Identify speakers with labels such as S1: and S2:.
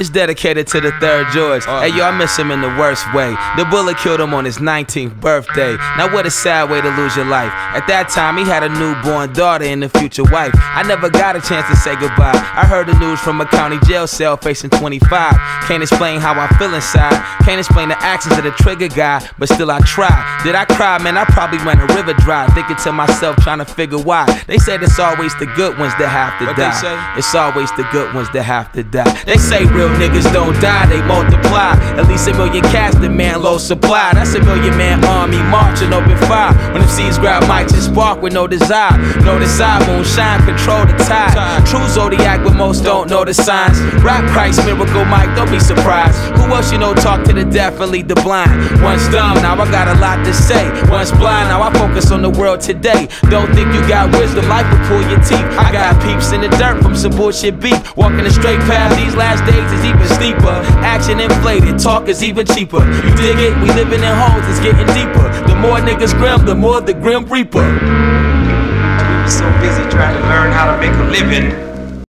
S1: It's dedicated to the third George. Oh, hey, yo, I miss him in the worst way. The bullet killed him on his 19th birthday. Now, what a sad way to lose your life. At that time, he had a newborn daughter and a future wife. I never got a chance to say goodbye. I heard the news from a county jail cell facing 25. Can't explain how I feel inside. Can't explain the actions of the trigger guy, but still I try. Did I cry, man? I probably ran a river dry, thinking to myself, trying to figure why. They said it's always the good ones that have to
S2: What
S1: die. It's always the good ones that have to die. They say real niggas don't die, they multiply. At least a million cats, the man low supply. That's a million man army marching open fire. When the seeds grab mics and spark with no desire. No desire, moonshine, control the tide. True zodiac, but most don't know the signs. Rap Christ, miracle Mike, don't be surprised. Who else you know talk to the deaf and lead the blind? Once dumb, now I got a lot to say. Once blind, now I focus on the world today. Don't think you got wisdom, life will pull your teeth. I got peeps in the dirt from some bullshit beat. Walking the straight path these last days even steeper. Action inflated, talk is even cheaper. You dig it? We living in holes, it's getting deeper. The more niggas grim, the more the grim reaper.
S2: We were so busy trying to learn how to make a living